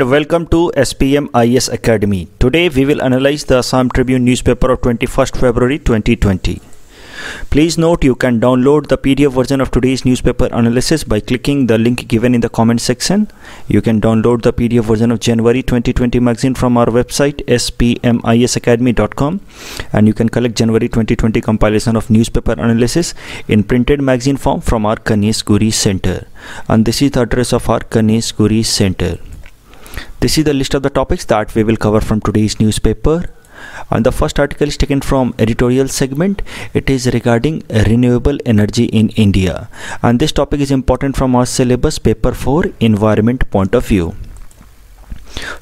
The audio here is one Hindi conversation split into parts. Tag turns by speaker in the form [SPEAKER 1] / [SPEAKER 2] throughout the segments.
[SPEAKER 1] and welcome to SPM IS Academy. Today we will analyze the Assam Tribune newspaper of 21st February 2020. Please note you can download the PDF version of today's newspaper analysis by clicking the link given in the comment section. You can download the PDF version of January 2020 magazine from our website spmisacademy.com and you can collect January 2020 compilation of newspaper analysis in printed magazine form from our Ganesh Guri Center. And this is the address of our Ganesh Guri Center. This is the list of the topics that we will cover from today's newspaper. And the first article is taken from editorial segment. It is regarding renewable energy in india. And this topic is important from our syllabus paper 4 environment point of view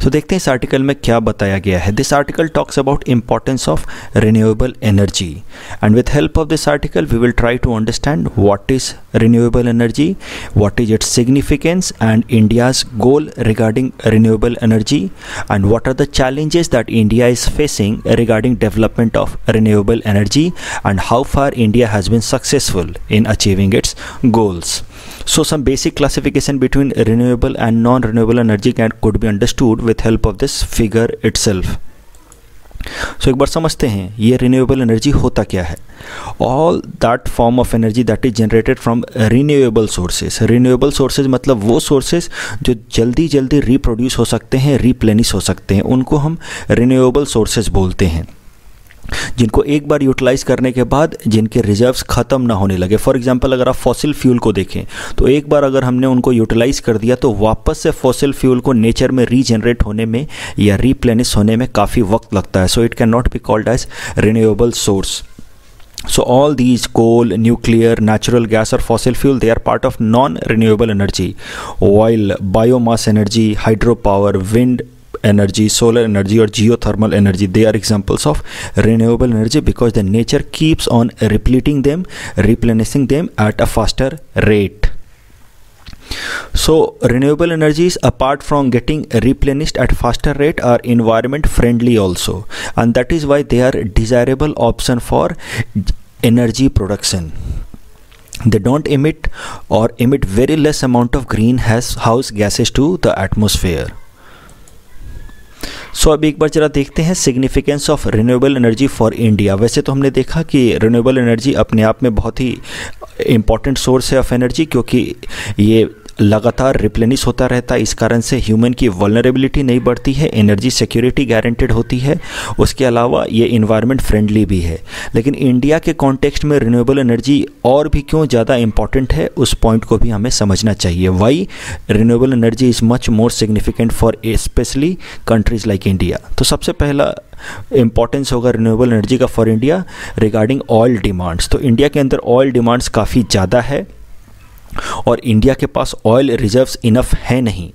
[SPEAKER 1] सो देखते हैं इस आर्टिकल में क्या बताया गया है। This article talks about importance of renewable energy and with help of this article we will try to understand what is renewable energy what is its significance and India's goal regarding renewable energy and what are the challenges that India is facing regarding development of renewable energy and how far India has been successful in achieving its goals so some basic classification between renewable and non-renewable energy can could be understood with help of this figure itself. So so, एक बार समझते हैं ये रिन्यूएबल एनर्जी होता क्या है? All that form of energy that is generated from renewable sources renewable sources मतलब वो सोर्सेज जो जल्दी जल्दी रिप्रोड्यूस हो सकते हैं रिप्लेनिश हो सकते हैं उनको हम रिन्यूएबल सोर्सेज बोलते हैं। जिनको एक बार यूटिलाइज करने के बाद जिनके रिजर्व्स ख़त्म ना होने लगे। फॉर एग्जांपल अगर आप फॉसिल फ्यूल को देखें तो एक बार अगर हमने उनको यूटिलाइज कर दिया तो वापस से फॉसिल फ्यूल को नेचर में रीजनरेट होने में या रीप्लेनिश होने में काफ़ी वक्त लगता है। So it can not be called as renewable source so, all these, coal, nuclear, natural gas or fossil fuel, they are part of non renewable energy. While biomass energy, hydropower, wind energy solar energy or geothermal energy. They are examples of renewable energy because the nature keeps on repleting them replenishing them at a faster rate. So renewable energies apart from getting replenished at faster rate are environment friendly also. And that is why they are desirable option for energy production. They don't emit or emit very less amount of greenhouse gases to the atmosphere so अब एक बार जरा देखते हैं significance of renewable energy for India वैसे तो हमने देखा कि रिन्यूएबल एनर्जी अपने आप में बहुत ही इंपॉर्टेंट सोर्स है ऑफ़ एनर्जी क्योंकि ये लगातार रिप्लेनिश होता रहता है। इस कारण से ह्यूमन की वलनरेबिलिटी नहीं बढ़ती है एनर्जी सिक्योरिटी गारंटेड होती है। उसके अलावा ये इन्वायरमेंट फ्रेंडली भी है। लेकिन इंडिया के कॉन्टेक्स्ट में रिन्यूएबल एनर्जी और भी क्यों ज़्यादा इंपॉर्टेंट है, उस पॉइंट को भी हमें समझना चाहिए। Why renewable energy is much more significant for specially countries like India तो सबसे पहला इंपॉर्टेंस होगा रिन्यूएबल एनर्जी का for India regarding oil demands तो इंडिया के अंदर ऑयल डिमांड्स काफ़ी ज़्यादा है। और इंडिया के पास ऑयल रिजर्व्स इनफ है नहीं।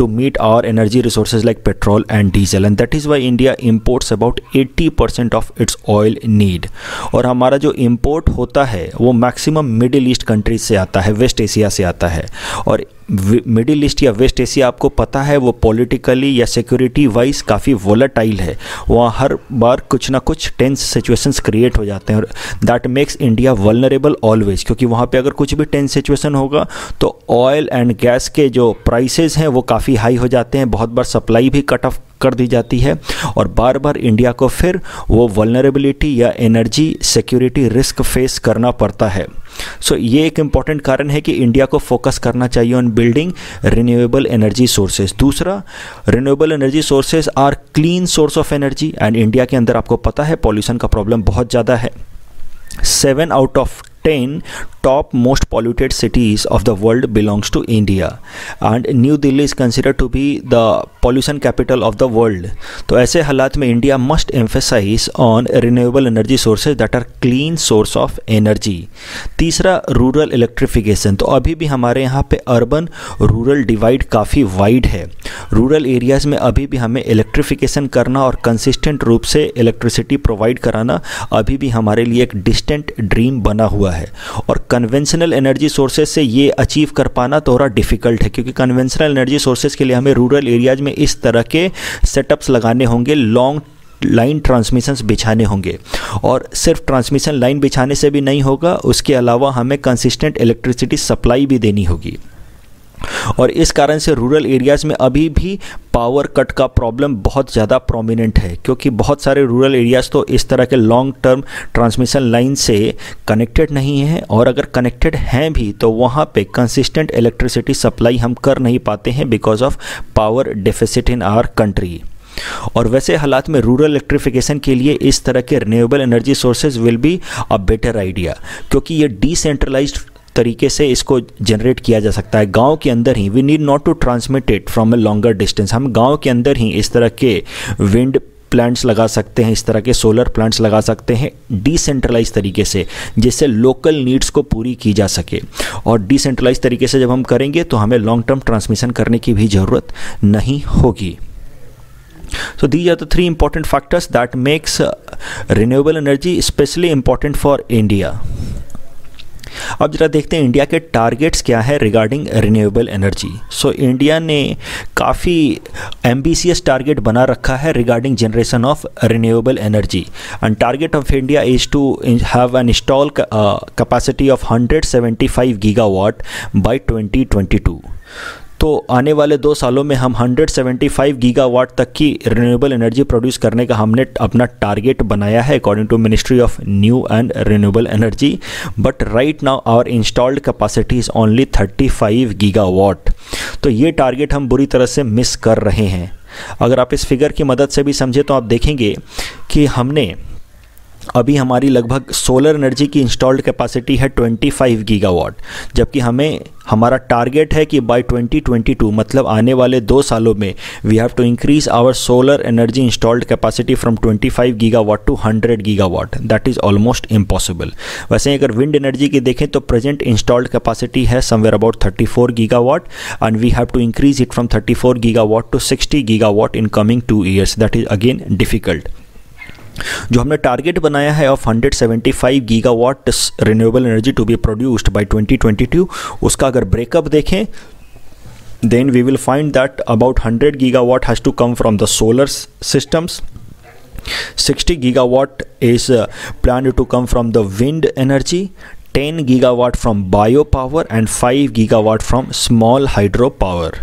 [SPEAKER 1] To meet our energy resources like petrol and diesel. And that is why India imports about 80% of its oil need. और हमारा जो import होता है, वो मैक्सिमम मिडिल ईस्ट कंट्रीज़ से आता है वेस्ट एशिया से आता है। और मिडिल ईस्ट या वेस्ट एशिया आपको पता है, वो पॉलिटिकली या सिक्योरिटी वाइज काफ़ी वोलाटाइल है। वहाँ हर बार कुछ ना कुछ टेंस सिचुएशंस क्रिएट हो जाते हैं। और that makes India vulnerable always क्योंकि वहाँ पे अगर कुछ भी टेंस सिचुएशन होगा तो ऑयल एंड गैस के जो प्राइसेस हैं वो काफ़ी हाई हो जाते हैं बहुत बार सप्लाई भी कट ऑफ़ कर दी जाती है और बार बार इंडिया को फिर वो वलनरेबिलिटी या एनर्जी सिक्योरिटी रिस्क फेस करना पड़ता है। सो so, ये एक इंपॉर्टेंट कारण है कि इंडिया को फोकस करना चाहिए on building renewable energy sources दूसरा renewable energy sources are clean source of energy and India के अंदर आपको पता है पॉल्यूशन का प्रॉब्लम बहुत ज़्यादा है। Seven out of ten top most polluted cities of the world belongs to India. And New Delhi is considered to be the pollution capital of the world. तो ऐसे हालात में India must emphasise on renewable energy sources that are clean source of energy तीसरा रूरल इलेक्ट्रिफिकेशन तो अभी भी हमारे यहाँ पे अर्बन रूरल डिवाइड काफ़ी वाइड है। रूरल एरियाज़ में अभी भी हमें इलेक्ट्रिफिकेशन करना और कंसिस्टेंट रूप से इलेक्ट्रिसिटी प्रोवाइड कराना अभी भी हमारे लिए एक डिस्टेंट ड्रीम बना हुआ है। और कन्वेंशनल एनर्जी सोर्सेज से ये अचीव कर पाना थोड़ा डिफ़िकल्ट है, क्योंकि कन्वेंशनल एनर्जी सोर्सेज के लिए हमें रूरल एरियाज़ में इस तरह के सेटअप्स लगाने होंगे लॉन्ग लाइन ट्रांसमिशंस बिछाने होंगे। और सिर्फ़ ट्रांसमिशन लाइन बिछाने से भी नहीं होगा, उसके अलावा हमें कंसिस्टेंट इलेक्ट्रिसिटी सप्लाई भी देनी होगी। और इस कारण से रूरल एरियाज़ में अभी भी पावर कट का प्रॉब्लम बहुत ज़्यादा प्रोमिनेंट है, क्योंकि बहुत सारे रूरल एरियाज़ तो इस तरह के लॉन्ग टर्म ट्रांसमिशन लाइन से कनेक्टेड नहीं हैं और अगर कनेक्टेड हैं भी तो वहाँ पे कंसिस्टेंट इलेक्ट्रिसिटी सप्लाई हम कर नहीं पाते हैं because of power deficit in our country और वैसे हालात में रूरल इलेक्ट्रिफिकेशन के लिए इस तरह के renewable energy sources will be a better idea क्योंकि ये डिसेंट्रलाइज्ड तरीके से इसको जनरेट किया जा सकता है। गाँव के अंदर ही we need not to transmit it from a longer distance हम गाँव के अंदर ही इस तरह के विंड प्लांट्स लगा सकते हैं, इस तरह के सोलर प्लांट्स लगा सकते हैं डिसेंट्रलाइज तरीके से, जिससे लोकल नीड्स को पूरी की जा सके। और डिसेंट्रलाइज तरीके से जब हम करेंगे तो हमें लॉन्ग टर्म ट्रांसमिशन करने की भी ज़रूरत नहीं होगी। So, these are the three important factors that makes renewable energy especially important for india अब जरा देखते हैं इंडिया के टारगेट्स क्या है regarding renewable energy so India ने काफ़ी एम टारगेट बना रखा है regarding generation of renewable energy and target of India is to have an install capacity of 175 gigawatt by 2022 तो आने वाले दो सालों में हम 175 गीगावाट तक की रिन्यूएबल एनर्जी प्रोड्यूस करने का हमने अपना टारगेट बनाया है according to ministry of new and renewable energy but right now our installed capacity is only 35 gigawatt तो ये टारगेट हम बुरी तरह से मिस कर रहे हैं। अगर आप इस फिगर की मदद से भी समझे तो आप देखेंगे कि हमने अभी हमारी लगभग सोलर एनर्जी की इंस्टॉल्ड कैपेसिटी है 25 गीगावाट जबकि हमें, हमारा टारगेट है कि बाय 2022 मतलब आने वाले दो सालों में we have to increase our solar energy installed capacity from 25 gigawatt to 100 gigawatt that is almost impossible वैसे अगर विंड एनर्जी की देखें तो प्रेजेंट इंस्टॉल्ड कैपेसिटी है somewhere about 34 gigawatt and we have to increase it from 34 gigawatt to 60 gigawatt in coming two years that is again difficult जो हमने टारगेट बनाया है of 175 gigawatt renewable energy to be produced by twenty twenty two उसका अगर ब्रेकअप देखें then we will find that about hundred giga watt has to come from the solar systems sixty giga watt is plan to come from the wind energy ten giga gigawatt from bio power and five giga gigawatt from small hydro power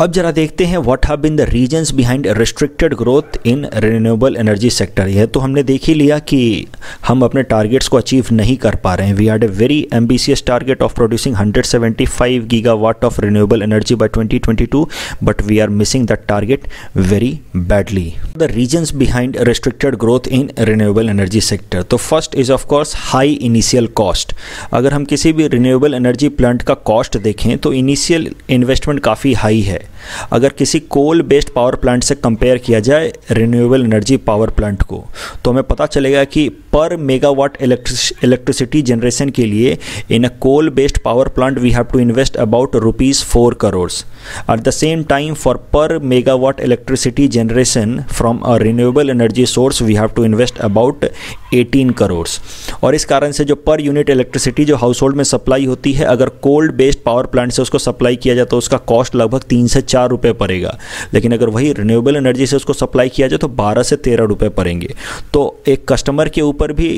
[SPEAKER 1] अब जरा देखते हैं what have been the reasons behind restricted growth in renewable energy sector यह तो हमने देख ही लिया कि हम अपने टारगेट्स को अचीव नहीं कर पा रहे हैं। We had a very ambitious target of producing 175 gigawatt of renewable energy by 2022 but we are missing that target very badly the reasons behind restricted growth in renewable energy sector तो first is of course high initial cost अगर हम किसी भी रिन्यूएबल एनर्जी प्लांट का कॉस्ट देखें तो इनिशियल इन्वेस्टमेंट काफ़ी हाई है। अगर किसी कोल बेस्ड पावर प्लांट से कंपेयर किया जाए रिन्यूएबल एनर्जी पावर प्लांट को तो हमें पता चलेगा कि पर मेगावाट इलेक्ट्रिसिटी जनरेशन के लिए in a coal based power plant we have to invest about rupees four crore at the same time for per megawatt electricity generation from a renewable energy source we have to invest about 18 crore और इस कारण से जो पर यूनिट इलेक्ट्रिसिटी जो हाउस होल्ड में सप्लाई होती है, अगर कोल्ड बेस्ड पावर प्लांट से उसको सप्लाई किया जाए तो उसका कॉस्ट लगभग तीन से चार रुपये पड़ेगा। लेकिन अगर वही रिन्यूएबल एनर्जी से उसको सप्लाई किया जाए तो बारह से तेरह रुपये पड़ेंगे। तो एक कस्टमर के ऊपर भी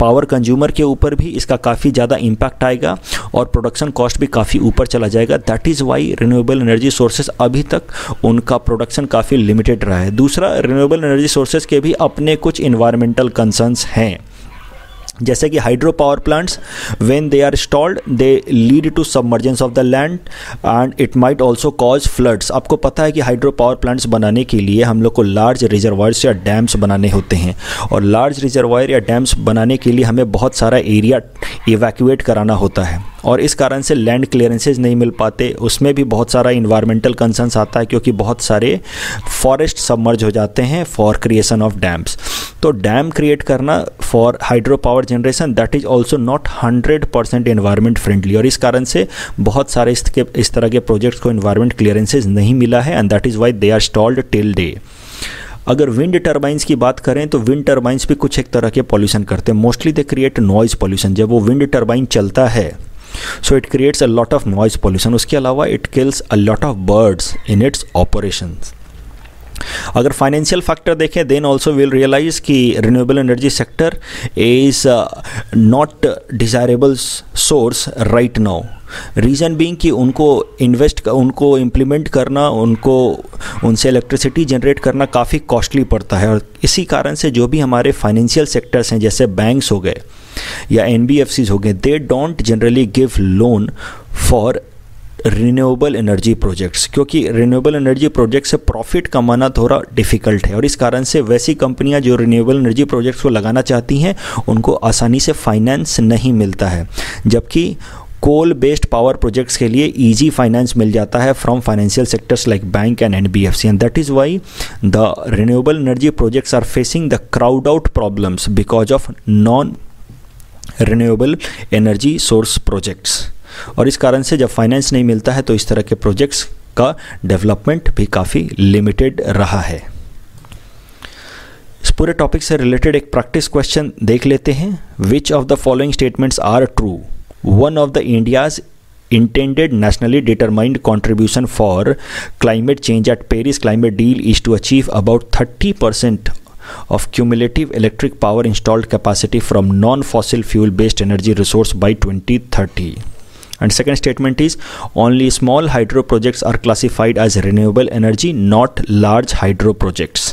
[SPEAKER 1] पावर कंज्यूमर के ऊपर भी इसका काफ़ी ज़्यादा इम्पैक्ट आएगा और प्रोडक्शन कॉस्ट भी काफ़ी ऊपर चला जाएगा। That is why renewable energy sources अभी तक उनका प्रोडक्शन काफ़ी लिमिटेड रहा है। दूसरा रिन्यूएबल एनर्जी सोर्सेज के भी अपने कुछ इन्वायरमेंटल कंसर्नस हैं। जैसे कि hydro power plants when they are installed they lead to submergence of the land and it might also cause floods आपको पता है कि हाइड्रो पावर प्लांट्स बनाने के लिए हम लोग को लार्ज रिजर्वायर्स या डैम्स बनाने होते हैं और लार्ज रिजर्वायर या डैम्स बनाने के लिए हमें बहुत सारा एरिया इवैक्यूएट कराना होता है और इस कारण से लैंड क्लियरेंसेज नहीं मिल पाते। उसमें भी बहुत सारा इन्वायरमेंटल कंसर्न्स आता है क्योंकि बहुत सारे फॉरेस्ट सबमर्ज हो जाते हैं फॉर क्रिएशन ऑफ़ डैम्स तो डैम क्रिएट करना for hydro power generation that is also not hundred percent environment friendly और इस कारण से बहुत सारे इसके इस तरह के प्रोजेक्ट्स को इन्वायरमेंट क्लियरेंसेज नहीं मिला है and that is why they are stalled till day अगर विंड टर्बाइंस की बात करें तो विंड टर्बाइंस भी कुछ एक तरह के पॉल्यूशन करते हैं। Mostly they create noise pollution जब वो विंड टर्बाइन चलता है so it creates a lot of noise pollution उसके अलावा it kills a lot of birds in its operations अगर फाइनेंशियल फैक्टर देखें देन ऑल्सो विल रियलाइज़ कि renewable energy sector is not desirable source right now reason being कि उनको इन्वेस्ट उनको इम्प्लीमेंट करना, उनको, उनसे इलेक्ट्रिसिटी जनरेट करना काफ़ी कॉस्टली पड़ता है। और इसी कारण से जो भी हमारे फाइनेंशियल सेक्टर्स हैं, जैसे बैंक्स हो गए या एन हो गए they don't generally give loan for renewable energy projects क्योंकि रिन्यूएबल एनर्जी प्रोजेक्ट से प्रॉफिट कमाना थोड़ा डिफ़िकल्ट है और इस कारण से वैसी कंपनियाँ जो रिन्यूएबल एनर्जी प्रोजेक्ट्स को लगाना चाहती हैं, उनको आसानी से फाइनेंस नहीं मिलता है। जबकि कोल बेस्ड पावर प्रोजेक्ट्स के लिए इजी फाइनेंस मिल जाता है from financial sectors like bank and N B F C and that is why the renewable energy projects are facing the crowd out problems because of non renewable energy source projects और इस कारण से जब फाइनेंस नहीं मिलता है तो इस तरह के प्रोजेक्ट्स का डेवलपमेंट भी काफ़ी लिमिटेड रहा है। इस पूरे टॉपिक से रिलेटेड एक प्रैक्टिस क्वेश्चन देख लेते हैं। Which of the following statements are true one of the India's intended nationally determined contribution for climate change at Paris climate deal is to achieve about thirty percent of cumulative electric power installed capacity from non fossil fuel based energy resource by twenty thirty and second statement is, only small hydro projects are classified as renewable energy, not large hydro projects.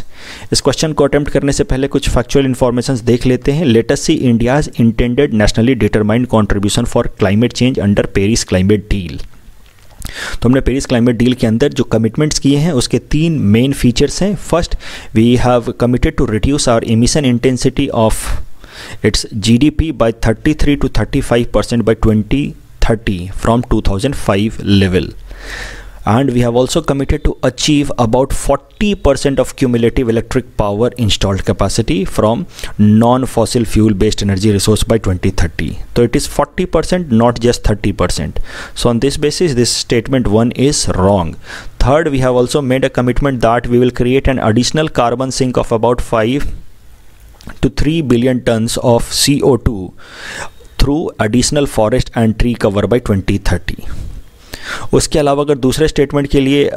[SPEAKER 1] इस क्वेश्चन को अटेम्प्ट करने से पहले कुछ फैक्चुअल इन्फॉर्मेशन देख लेते हैं। Latest see India's intended nationally determined contribution for climate change under Paris climate deal तो हमने पेरिस क्लाइमेट डील के अंदर जो कमिटमेंट्स किए हैं, उसके तीन मेन फीचर्स हैं। First we have committed to reduce our emission intensity of its GDP by 33 to 35 percent by 30 from 2005 level. And we have also committed to achieve about 40% of cumulative electric power installed capacity from non-fossil fuel based energy resource by 2030 so it is 40% not just 30% so on this basis this statement 1 is wrong. Third we have also made a commitment that we will create an additional carbon sink of about 5 to 3 billion tons of CO2 through forest forest and tree cover by 2030 उसके अलावा अगर दूसरे स्टेटमेंट के लिए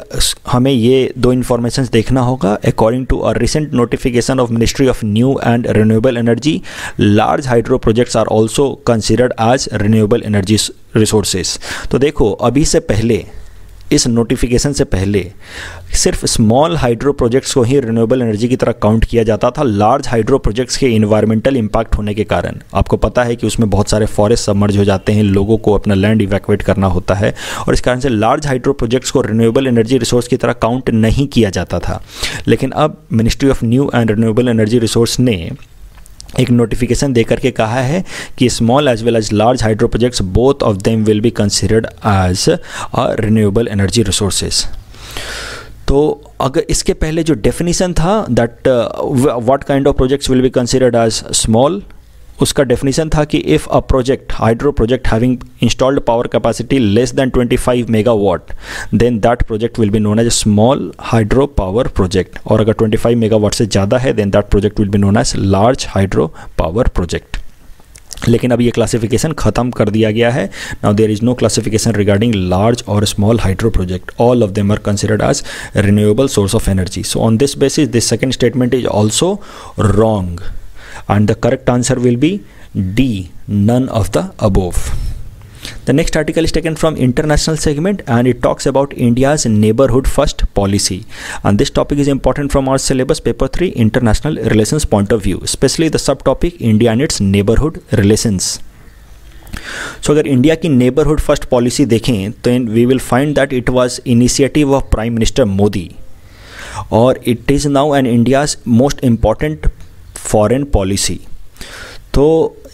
[SPEAKER 1] हमें ये दो इन्फॉर्मेशन देखना होगा according to a recent notification of ministry of new and renewable energy large hydro projects are also considered as renewable energy resources तो देखो, अभी से पहले इस नोटिफिकेशन से पहले सिर्फ़ स्मॉल हाइड्रो प्रोजेक्ट्स को ही रिन्यूएबल एनर्जी की तरह काउंट किया जाता था लार्ज हाइड्रो प्रोजेक्ट्स के इन्वायरमेंटल इम्पैक्ट होने के कारण। आपको पता है कि उसमें बहुत सारे फॉरेस्ट सबमर्ज हो जाते हैं, लोगों को अपना लैंड इवैक्यूएट करना होता है और इस कारण से लार्ज हाइड्रो प्रोजेक्ट्स को रिन्यूएबल एनर्जी रिसोर्स की तरह काउंट नहीं किया जाता था। लेकिन अब ministry of new and renewable energy resource ने एक नोटिफिकेशन देकर के कहा है कि small as well as large hydro projects both of them will be considered as renewable energy resources तो अगर इसके पहले जो डेफिनेशन था that what kind of projects will be considered as small उसका डेफिनेशन था कि if a project hydro project having installed power capacity less than 25 megawatt then that project will be known as small hydro power project और अगर 25 मेगावाट से ज़्यादा है then that project will be known as large hydro power project लेकिन अब ये क्लासिफिकेशन ख़त्म कर दिया गया है। Now there is no classification regarding large और small hydro project all of them are considered as renewable source of energy so on this basis this second statement is also wrong and the correct answer will be D none of the above. The next article is taken from international segment and it talks about India's neighborhood first policy and this topic is important from our syllabus paper 3 international relations point of view especially the subtopic India and its neighborhood relations. So अगर इंडिया की नेबरहुड फर्स्ट पॉलिसी देखें तो we will find that it was initiative of prime minister Modi और it is now an India's most important foreign policy तो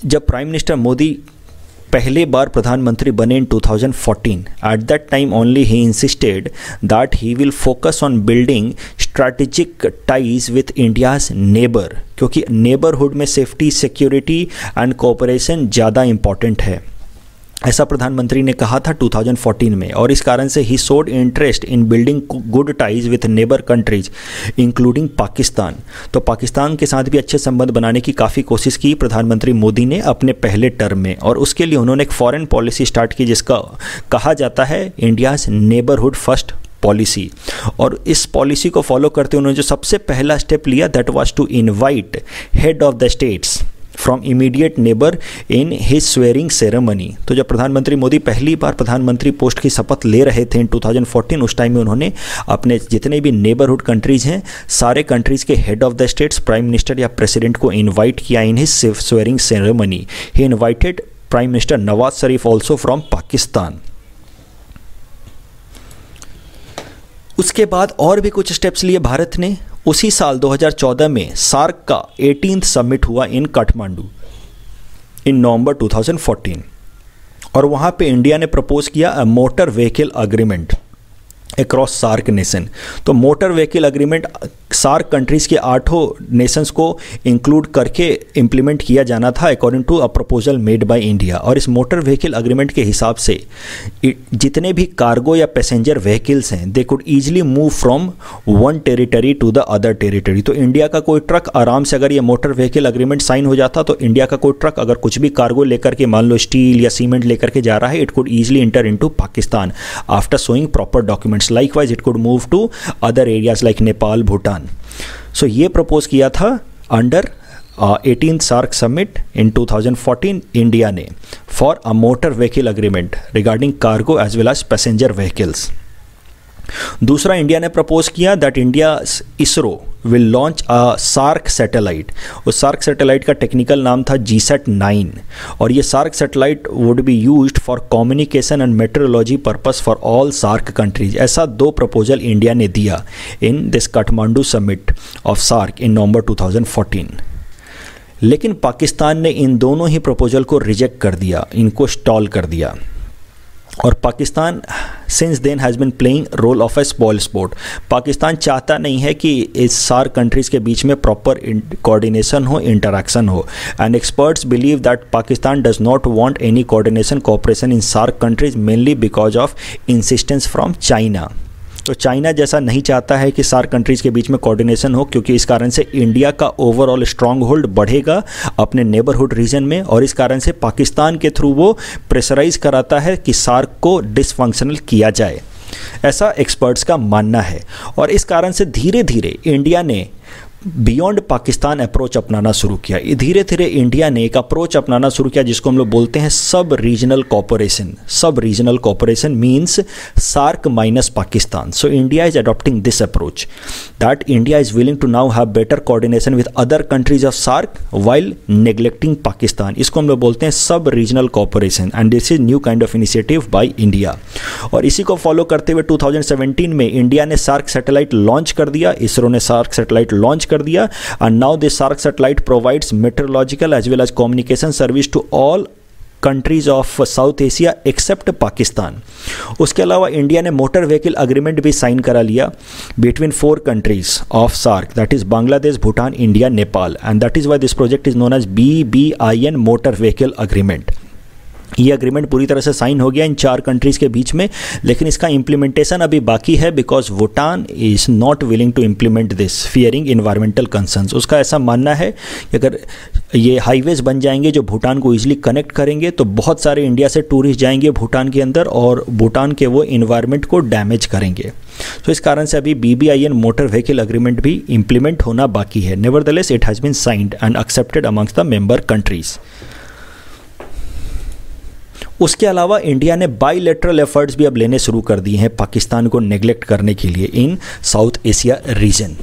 [SPEAKER 1] जब प्राइम मिनिस्टर मोदी पहले बार प्रधानमंत्री बने in 2014 at that time only he insisted that he will focus on building strategic ties with India's neighbour क्योंकि नेबरहुड में सेफ्टी सिक्योरिटी एंड कोऑपरेशन ज़्यादा इंपॉर्टेंट है। ऐसा प्रधानमंत्री ने कहा था 2014 में, और इस कारण से ही showed interest in building good ties with neighbour countries including Pakistan. तो पाकिस्तान के साथ भी अच्छे संबंध बनाने की काफ़ी कोशिश की प्रधानमंत्री मोदी ने अपने पहले टर्म में, और उसके लिए उन्होंने एक फॉरेन पॉलिसी स्टार्ट की, जिसका कहा जाता है इंडियाज़ नेबरहुड फ़र्स्ट पॉलिसी और इस पॉलिसी को फॉलो करते उन्होंने जो सबसे पहला स्टेप लिया that was to invite head of the states from immediate neighbour in his swearing ceremony तो जब प्रधानमंत्री मोदी पहली बार प्रधानमंत्री पोस्ट की शपथ ले रहे थे इन 2014 उस टाइम में उन्होंने अपने जितने भी नेबरहुड कंट्रीज़ हैं, सारे कंट्रीज़ के head of the states prime minister या प्रेसिडेंट को इन्वाइट किया in his swearing ceremony he invited prime minister Nawaz Sharif also from Pakistan उसके बाद और भी कुछ स्टेप्स लिए भारत ने उसी साल 2014 में सार्क का एटीन समिट हुआ इन काठमांडू इन नवंबर 2014 और वहाँ पे इंडिया ने प्रपोज किया motor vehicle agreement across SAARC nation तो motor vehicle agreement SAARC countries के आठों नेशंस को इंक्लूड करके इम्प्लीमेंट किया जाना था according to a proposal made by India और इस मोटर व्हीकल अग्रीमेंट के हिसाब से जितने भी कार्गो या पैसेंजर व्हीकल्स हैं they could easily move from one territory to the other territory तो इंडिया का कोई ट्रक आराम से अगर ये मोटर व्हीकल अग्रीमेंट साइन हो जाता तो इंडिया का कोई ट्रक अगर कुछ भी कार्गो लेकर के, मान लो स्टील या सीमेंट लेकर के जा रहा है it could easily enter in Pakistan after showing proper like it could move to other areas like Nepal Bhutan so ये प्रपोज किया था under eighteen SAARC summit in 2014 India ने for a motor vehicle agreement regarding cargo as well as passenger vehicles दूसरा इंडिया ने प्रपोज किया that India ISRO will launch a SAARC satellite. उस सार्क सैटेलाइट का टेक्निकल नाम था जी सेट नाइन। और ये SAARC satellite would be use for communication and metrology purpose for all SAARC countries ऐसा दो प्रपोजल इंडिया ने दिया in this Kathmandu summit of SAARC in November 2014 लेकिन पाकिस्तान ने इन दोनों ही प्रपोजल को रिजेक्ट कर दिया, इनको स्टॉल कर दिया। और Pakistan since then has been playing role of a spoil sport Pakistan चाहता नहीं है कि इस सार कंट्रीज़ के बीच में प्रॉपर कोऑर्डिनेशन हो इंटरेक्शन हो. And experts believe that Pakistan does not want any coordination cooperation in SAARC countries mainly because of insistence from China तो चाइना जैसा नहीं चाहता है कि सार कंट्रीज़ के बीच में कोऑर्डिनेशन हो, क्योंकि इस कारण से इंडिया का ओवरऑल स्ट्रांग होल्ड बढ़ेगा अपने नेबरहुड रीजन में और इस कारण से पाकिस्तान के थ्रू वो प्रेशराइज कराता है कि सार्क को डिसफंक्शनल किया जाए। ऐसा एक्सपर्ट्स का मानना है और इस कारण से धीरे धीरे इंडिया ने बियॉन्ड पाकिस्तान अप्रोच अपनाना शुरू किया। धीरे धीरे इंडिया ने एक अप्रोच अपनाना शुरू किया, जिसको हम लोग बोलते हैं sub regional cooperation. Sub regional cooperation means SAARC minus Pakistan. So India is adopting this approach that India is willing to now have better coordination with other countries of SAARC while neglecting Pakistan. इसको हम लोग बोलते हैं sub regional cooperation. And this is new kind of initiative by India और इसी को फॉलो करते हुए 2017 में इंडिया ने सार्क सैटेलाइट लॉन्च कर दिया। इसरो ने सार्क सैटेलाइट लॉन्च कर दिया। And now this SAARC satellite provides meteorological as well as communication service to all countries of South Asia except Pakistan उसके अलावा इंडिया ने मोटर व्हीकल अग्रीमेंट भी साइन करा लिया between four countries of SAARC that is Bangladesh Bhutan India Nepal and that is why this project is known as B B I N motor vehicle agreement ये अग्रीमेंट पूरी तरह से साइन हो गया इन चार कंट्रीज़ के बीच में, लेकिन इसका इम्प्लीमेंटेशन अभी बाकी है because Bhutan is not willing to implement this fearing environmental concerns उसका ऐसा मानना है कि अगर ये हाईवेज बन जाएँगे जो भूटान को ईजिली कनेक्ट करेंगे तो बहुत सारे इंडिया से टूरिस्ट जाएँगे भूटान के अंदर और भूटान के वो इन्वायरमेंट को डैमेज करेंगे. तो इस कारण से अभी B B I N motor vehicle agreement भी इम्प्लीमेंट होना बाकी है. Nevertheless it has been signed and accepted amongst the member countries उसके अलावा इंडिया ने बाईलेटरल एफर्ट्स भी अब लेने शुरू कर दिए हैं पाकिस्तान को नेग्लेक्ट करने के लिए इन साउथ एशिया रीजन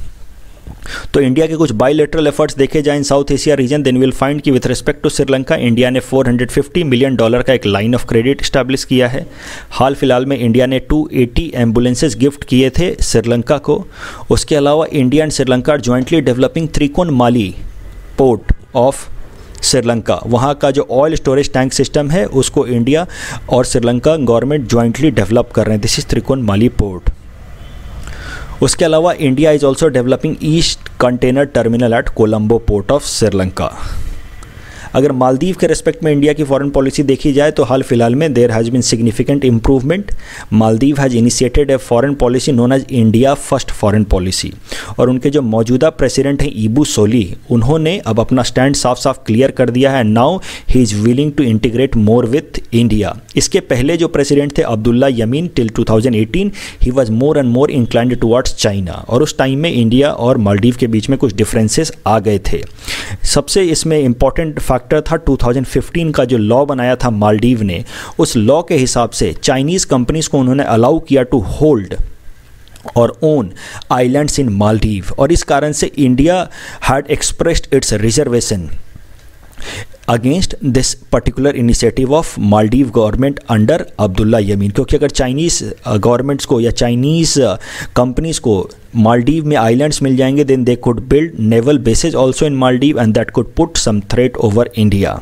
[SPEAKER 1] तो इंडिया के कुछ बाईलेटरल एफर्ट्स देखे जाए in South Asia region then will find कि with respect to Sri Lanka, India ने 450 मिलियन डॉलर का एक लाइन ऑफ़ क्रेडिट स्टैब्लिश किया है। हाल फ़िलहाल में इंडिया ने 280 एम्बुलेंसेज गिफ्ट किए थे श्रीलंका को। उसके अलावा India and Sri Lanka jointly developing Trincomalee port of Sri Lanka. वहाँ का जो ऑयल स्टोरेज टैंक सिस्टम है, उसको इंडिया और श्रीलंका गवर्नमेंट ज्वाइंटली डेवलप कर रहे हैं। दिस इज़ त्रिकोण माली पोर्ट उसके अलावा India is also developing East container terminal at Colombo port of Sri Lanka अगर मालदीव के रिस्पेक्ट में इंडिया की फॉरेन पॉलिसी देखी जाए तो हाल फ़िलहाल में there has been significant improvement Maldives has initiated a foreign policy known as India first foreign policy और उनके जो मौजूदा प्रेसिडेंट हैं, ईबू सोली, उन्होंने अब अपना स्टैंड साफ़ साफ़ क्लियर कर दिया है now he is willing to integrate more with India इसके पहले जो प्रेसिडेंट थे, Abdulla Yameen till 2018 he was more and more inclined towards China और उस टाइम में इंडिया और मालदीव के बीच में कुछ डिफरेंसेस आ गए थे। सबसे इसमें इंपॉर्टेंट फैक्टर था 2015 का जो लॉ बनाया था मालदीव ने, उस लॉ के हिसाब से चाइनीज़ कंपनीज़ को उन्होंने अलाउ किया टू होल्ड और ओन आइलैंड्स इन मालदीव और इस कारण से India had expressed its reservation against this particular initiative of Maldives government under Abdulla Yameen क्योंकि अगर चाइनीज़ गवर्नमेंट्स को या चाइनीज़ कंपनीज़ को मालदीव में आइलैंड्स मिल जाएँगे then they could build naval bases also in Maldives and that could put some threat over India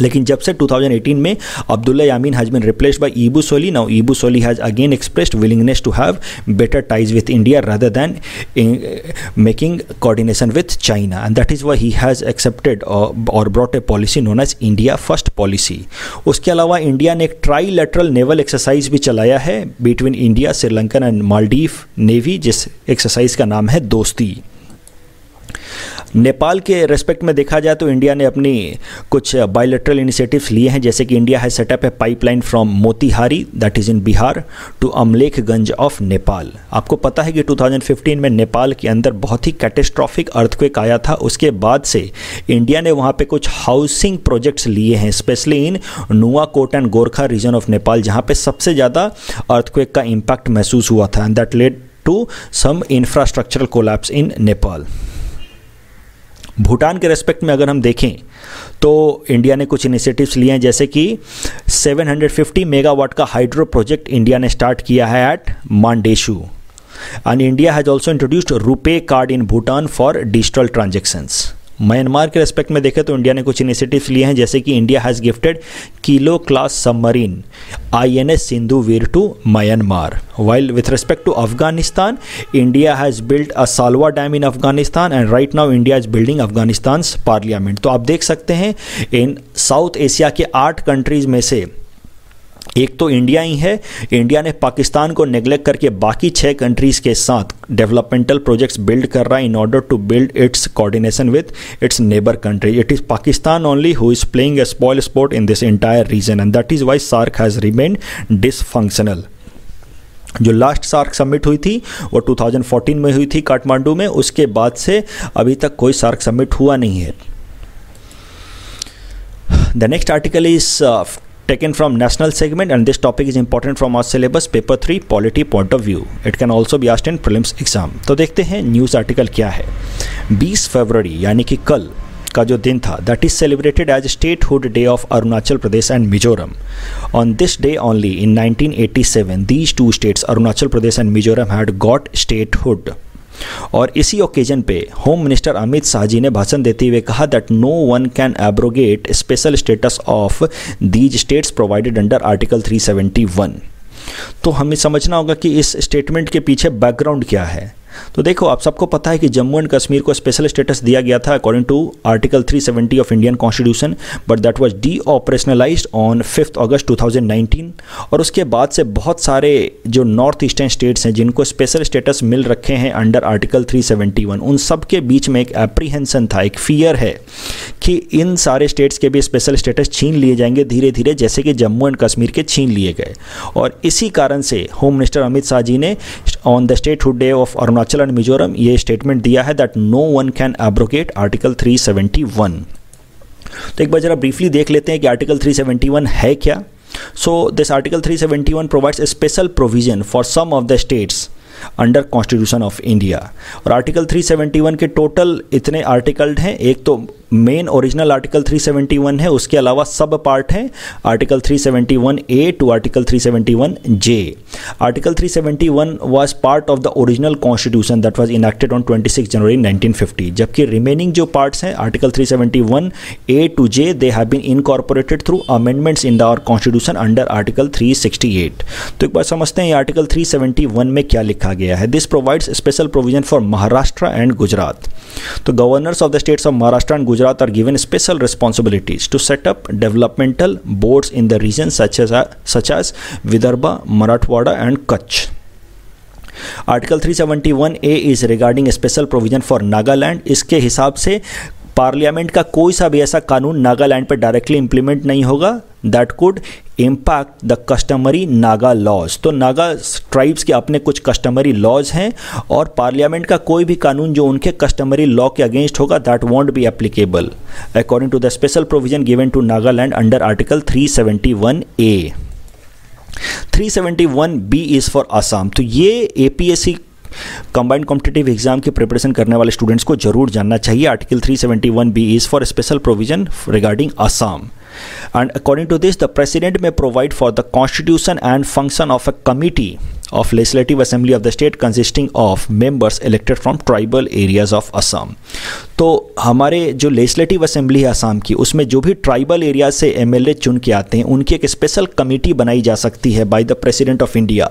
[SPEAKER 1] लेकिन जब से 2018 में Abdulla Yameen has been replaced by Ibu Solih now Ibu Solih has again expressed willingness to have better ties with India rather than making coordination with China and that is why he has accepted और brought a policy known as India first policy उसके अलावा इंडिया ने एक ट्राई लेटरल नेवल एक्सरसाइज भी चलाया है between India Sri Lankan and Maldives navy जिस एक्सरसाइज का नाम है दोस्ती। नेपाल के रेस्पेक्ट में देखा जाए तो इंडिया ने अपनी कुछ बायोलेट्रल इनिशिएटिव्स लिए हैं, जैसे कि इंडिया है सेटअप है pipeline from Motihari that is in Bihar to Amlekhganj of Nepal आपको पता है कि 2015 में नेपाल के अंदर बहुत ही कैटेस्ट्रॉफिक अर्थक्वेक आया था। उसके बाद से इंडिया ने वहाँ पर कुछ हाउसिंग प्रोजेक्ट्स लिए हैं specially in Nuwakot and Gorkha region of Nepal जहाँ पर सबसे ज़्यादा अर्थक्वेक का इम्पैक्ट महसूस हुआ था and that led to some infrastructural collapse in Nepal Bhutan के रेस्पेक्ट में अगर हम देखें तो इंडिया ने कुछ इनिशिएटिव्स लिए हैं, जैसे कि 750 मेगावाट का हाइड्रो प्रोजेक्ट इंडिया ने स्टार्ट किया है at Mangdechhu and India has also introduced RuPay card in Bhutan for digital transactions Myanmar के रेस्पेक्ट में देखें तो इंडिया ने कुछ इनिशिएटिव्स लिए हैं, जैसे कि India has gifted kilo class submarine I N S Sindhuvir to Myanmar while with respect to Afghanistan India has build a Salma dam in Afghanistan and right now India is building Afghanistan parliament तो आप देख सकते हैं इन साउथ एशिया के आठ कंट्रीज़ में से एक तो इंडिया ही है। इंडिया ने पाकिस्तान को नेग्लेक्ट करके बाकी छः कंट्रीज़ के साथ डेवलपमेंटल प्रोजेक्ट्स बिल्ड कर रहा है in order to build its coordination with its neighbour country it is Pakistan only who is playing a spoil sport in this entire region and that is why SAARC has remain dysfunctional जो लास्ट सार्क समिट हुई थी, वो 2014 में हुई थी काठमांडू में। उसके बाद से अभी तक कोई सार्क समिट हुआ नहीं है। The next article is taken from national segment and this topic is important from our syllabus paper 3 polity point of view it can also be asked in prelims exam तो देखते हैं न्यूज़ आर्टिकल क्या है 20 फरवरी यानी कि कल का जो दिन था that is celebrated as statehood day of Arunachal Pradesh and Mizoram on this day only in 1987 these two states Arunachal Pradesh and Mizoram had got statehood और इसी ओकेजन पे होम मिनिस्टर अमित शाह जी ने भाषण देते हुए कहा that no one can abrogate special status of these states provided under article 371 तो हमें समझना होगा कि इस स्टेटमेंट के पीछे बैकग्राउंड क्या है। तो देखो, आप सबको पता है कि जम्मू एंड कश्मीर को स्पेशल स्टेटस दिया गया था according to article 370 of Indian constitution but that was de operationalise on fifth August 2019 और उसके बाद से बहुत सारे जो नॉर्थ ईस्टर्न स्टेट्स हैं, जिनको स्पेशल स्टेटस मिल रखे हैं अंडर आर्टिकल 371 उन सब के बीच में एक एप्रीहेंसन था, एक फियर है कि इन सारे स्टेट्स के भी स्पेशल स्टेटस छीन लिए जाएँगे धीरे धीरे जैसे कि जम्मू एंड कश्मीर के छीन लिए गए। और इसी कारण से होम मिनिस्टर अमित शाह जी ने on the statehood day of Arunachal and Mizoram, ये स्टेटमेंट दिया है that no one can abrogate article 371 तो एक बार जरा ब्रीफली देख लेते हैं कि आर्टिकल 371 है क्या. So this article 371 provides a special provision for some of the states under constitution of India और आर्टिकल 371 के टोटल इतने आर्टिकल्ड हैं, एक तो मेन ओरिजिनल आर्टिकल 371 है, उसके अलावा सब पार्ट हैं article 371 A to article 371 J article 371 was part of the original constitution that was enacted on 26 January 1950 जबकि रिमेनिंग जो पार्ट्स हैं article 371 A to J they have been incorporated through amendments in the our constitution under article 368 तो एक बार समझते हैं आर्टिकल 371 में क्या लिखा गया है? This provides special provision for Maharashtra and Gujarat तो governors of the states of Maharashtra and Gujarat Gujarat are given special responsibilities to set up developmental boards in the region such as such as Vidarbha, Marathwada and Kutch. Article 371 A is regarding special provision for Nagaland इसके हिसाब से पार्लियामेंट का कोई सा भी ऐसा कानून नागालैंड पर डायरेक्टली इंप्लीमेंट नहीं होगा that could impact the customary Naga laws तो नागा ट्राइब्स के अपने कुछ कस्टमरी लॉज हैं और पार्लियामेंट का कोई भी कानून जो उनके कस्टमरी लॉ के अगेंस्ट होगा that won't be applicable according to the special provision given to Nagaland under article 371 A 371 B is for Assam तो ये एपीएससी कंबाइंड कॉम्पिटेटिव एग्ज़ाम की प्रिपरेशन करने वाले स्टूडेंट्स को ज़रूर जानना चाहिए। Article 371 B is for special provision regarding Assam and according to this the president may provide for the constitution and function of a committee of legislative assembly of the state consisting of members elected from tribal areas of Assam तो हमारे जो लेजिस्लेटिव असेंबली है असम की उसमें जो भी ट्राइबल एरिया से एमएलए चुन के आते हैं उनकी एक स्पेशल कमेटी बनाई जा सकती है by the president of India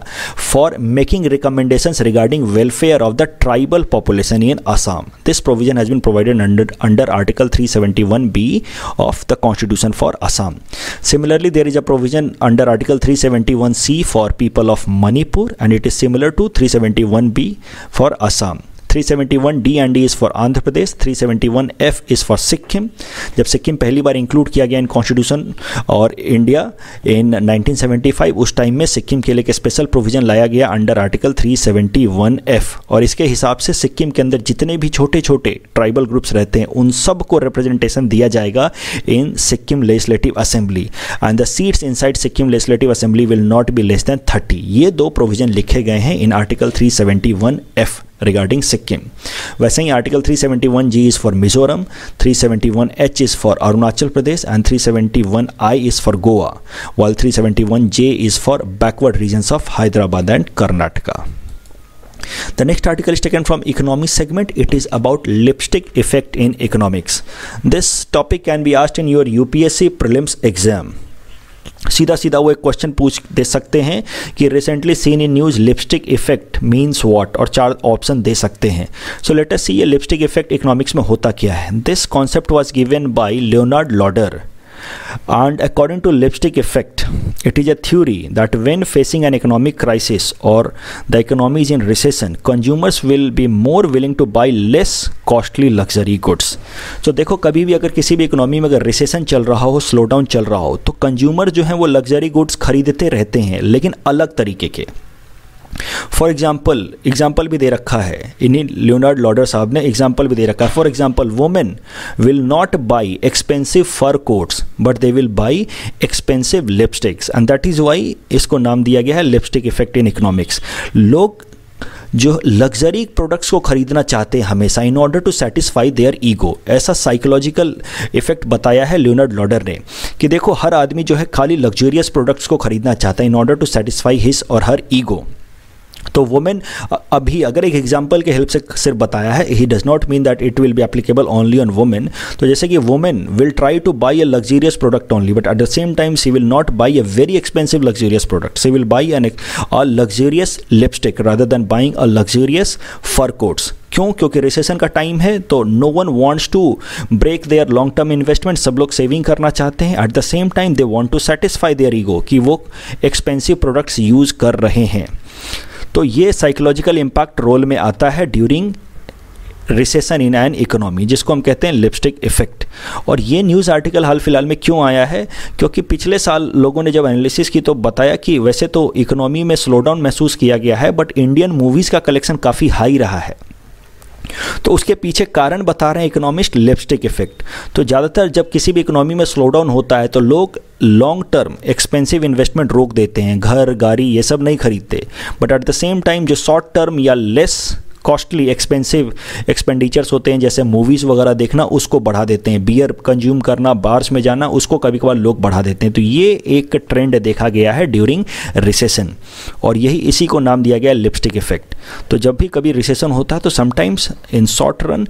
[SPEAKER 1] for making recommendations regarding welfare of the tribal population in Assam this provision has been provided under article 371 B of the constitution for for Assam. Similarly, there is a provision under Article 371C for people of Manipur and it is similar to 371B for Assam. 371 D and D is for Andhra Pradesh 371 F is for Sikkim जब सिक्किम पहली बार इंक्लूड किया गया इन कॉन्स्टिट्यूशन और इंडिया इन 1975 उस टाइम में सिक्किम के लिए एक स्पेशल प्रोविज़न लाया गया अंडर आर्टिकल 371 एफ़ और इसके हिसाब से सिक्किम के अंदर जितने भी छोटे छोटे ट्राइबल ग्रुप्स रहते हैं, उन सबको रिप्रेजेंटेशन दिया जाएगा in Sikkim legislative assembly and the seats inside Sikkim legislative assembly will not be less than thirty ये दो प्रोविज़न लिखे गए हैं in article 371 F regarding Sikkim. Whereas saying Article 371G is for Mizoram, 371H is for Arunachal Pradesh, and 371I is for Goa, while 371J is for backward regions of Hyderabad and Karnataka. The next article is taken from economics segment. It is about lipstick effect in economics. This topic can be asked in your UPSC prelims exam. सीधा सीधा वो एक क्वेश्चन पूछ दे सकते हैं कि recently seen in news lipstick effect means what और चार ऑप्शन दे सकते हैं। सो लेटेस्ट सी ये लिपस्टिक इफ़ेक्ट इकोनॉमिक्स में होता क्या है? This concept was given by Leonard Lauder And according to lipstick effect, it is a theory that when facing an economic crisis or the economy is in recession, consumers will be more willing to buy less costly luxury goods. So देखो कभी भी अगर किसी भी इकोनॉमी में अगर रिसेशन चल रहा हो स्लो डाउन चल रहा हो तो कंज्यूमर जो है वो लग्जरी गुड्स खरीदते रहते हैं लेकिन अलग तरीके के फॉर एग्ज़ाम्पल एग्ज़ाम्पल भी दे रखा है। इन्हीं लियोनार्ड लॉडर साहब ने एग्ज़ाम्पल भी दे रखा है। For example women will not buy expensive fur coats but they will buy expensive lipsticks and that is why इसको नाम दिया गया है लिपस्टिक इफ़ेक्ट इन इकोनॉमिक्स लोग जो लग्जरी प्रोडक्ट्स को खरीदना चाहते हैं हमेशा in order to satisfy their ego ऐसा साइकोलॉजिकल इफ़ेक्ट बताया है लियोनार्ड लॉडर ने, कि देखो, हर आदमी जो है खाली लग्जरियस प्रोडक्ट्स को खरीदना चाहता है in order to satisfy his और हर ईगो तो वुमेन अभी अगर एक एग्ज़ाम्पल के हेल्प से सिर्फ़ बताया है ही does not mean that it will be applicable only on women तो जैसे कि women will try to buy a luxurious product only but at the same time she will not buy a very expensive luxurious product she will buy an a luxurious lipstick rather than buying a luxurious fur coats क्यों? क्योंकि रिसेशन का टाइम है तो no one wants to break their long term investment सब लोग सेविंग करना चाहते हैं. At the same time they want to satisfy their ego कि वो एक्सपेंसिव प्रोडक्ट्स यूज़ कर रहे हैं. तो ये साइकोलॉजिकल इम्पैक्ट रोल में आता है during recession in an economy जिसको हम कहते हैं लिपस्टिक इफ़ेक्ट और ये न्यूज़ आर्टिकल हाल फ़िलहाल में क्यों आया है? क्योंकि पिछले साल लोगों ने जब एनालिसिस की तो बताया कि वैसे तो इकोनॉमी में स्लो डाउन महसूस किया गया है बट इंडियन मूवीज़ का कलेक्शन काफ़ी हाई रहा है। तो उसके पीछे कारण बता रहे हैं इकोनॉमिस्ट लिपस्टिक इफ़ेक्ट तो ज़्यादातर जब किसी भी इकोनॉमी में स्लो डाउन होता है तो लोग लॉन्ग टर्म एक्सपेंसिव इन्वेस्टमेंट रोक देते हैं, घर, गाड़ी, ये सब नहीं खरीदते. But at the same time जो शॉर्ट टर्म या लेस कॉस्टली एक्सपेंसिव एक्सपेंडिचर्स होते हैं, जैसे मूवीज़ वगैरह देखना, उसको बढ़ा देते हैं। बियर कंज्यूम करना बार्स में जाना, उसको कभी कभार लोग बढ़ा देते हैं। तो ये एक ट्रेंड देखा गया है ड्यूरिंग रिसेशन और यही इसी को नाम दिया गया लिपस्टिक इफ़ेक्ट तो जब भी कभी रिसेशन होता है तो sometimes in short run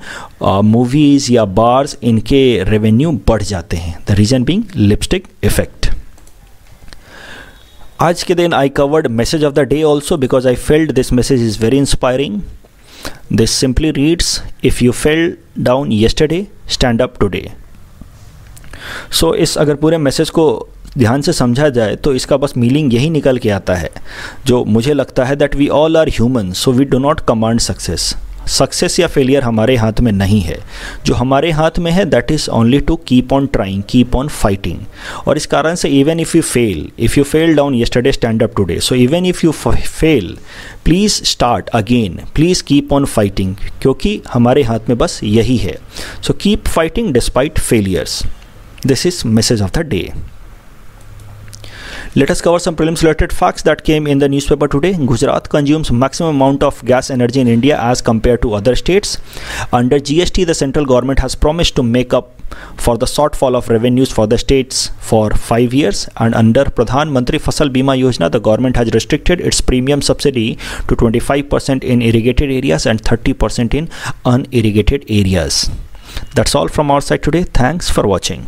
[SPEAKER 1] movies या बार्स इनके रेवेन्यू बढ़ जाते हैं। The reason being lipstick effect आज के दिन I covered message of the day also because I felt this message is very inspiring This simply reads If you fell down yesterday, stand up today. So so, इस अगर पूरे मैसेज को ध्यान से समझा जाए तो इसका बस मीनिंग यही निकल के आता है जो मुझे लगता है that we all are human so we do not command success success या फेलियर हमारे हाथ में नहीं है। जो हमारे हाथ में है that is only to keep on trying keep on fighting और इस कारण से even if you fail if you fail down yesterday stand up today so even if you fail please start again please keep on fighting क्योंकि हमारे हाथ में बस यही है। So keep fighting despite failures this is message of the day Let us cover some prelims related facts that came in the newspaper today. Gujarat consumes maximum amount of gas energy in India as compared to other states. Under GST, the central government has promised to make up for the shortfall of revenues for the states for 5 years and under Pradhan Mantri Fasal Bima Yojana the government has restricted its premium subsidy to 25% in irrigated areas and 30% in unirrigated areas. That's all from our side today. Thanks for watching.